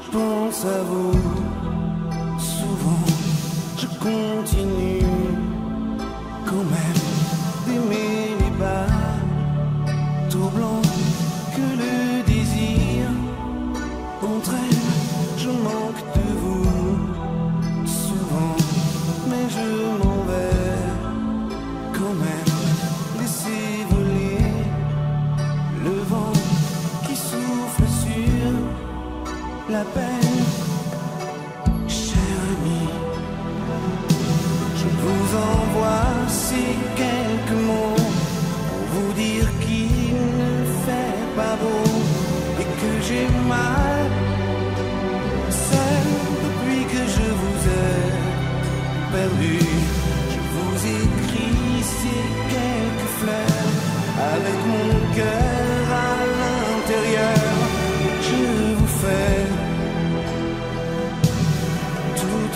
pense à vous. Souvent, je continue quand même d'aimer les bateaux blancs que le désir entraîne. Je manque de vous souvent, mais je m'en vais. Cher ami, je vous envoie ces quelques mots pour vous dire qu'il ne fait pas beau et que j'ai mal. Seul depuis que je vous ai perdu, je vous écris ces quelques fleurs avec mon cœur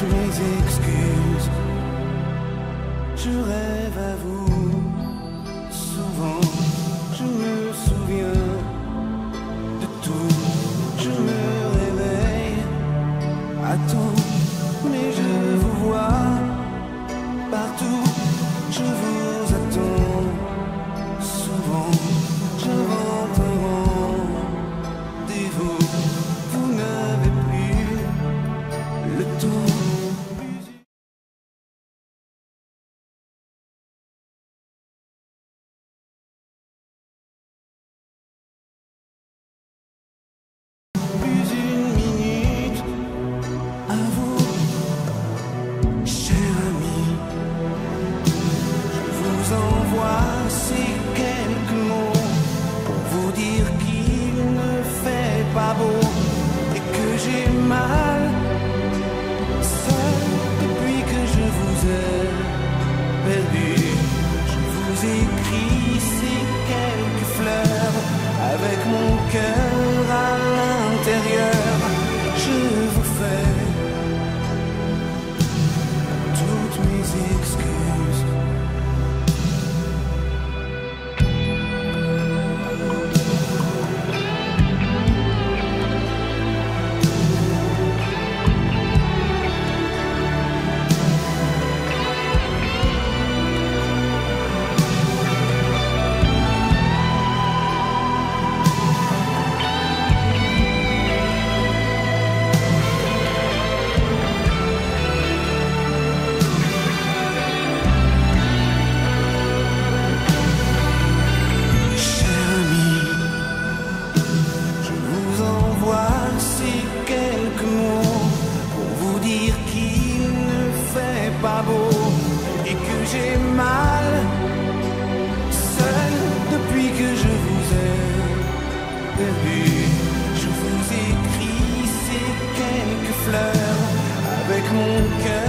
toutes mes excuses. Je rêve à vous. Et que j'ai mal. Seul depuis que je vous ai perdu, je vous écris ces quelques fleurs avec mon cœur je vous écris ces quelques fleurs avec mon cœur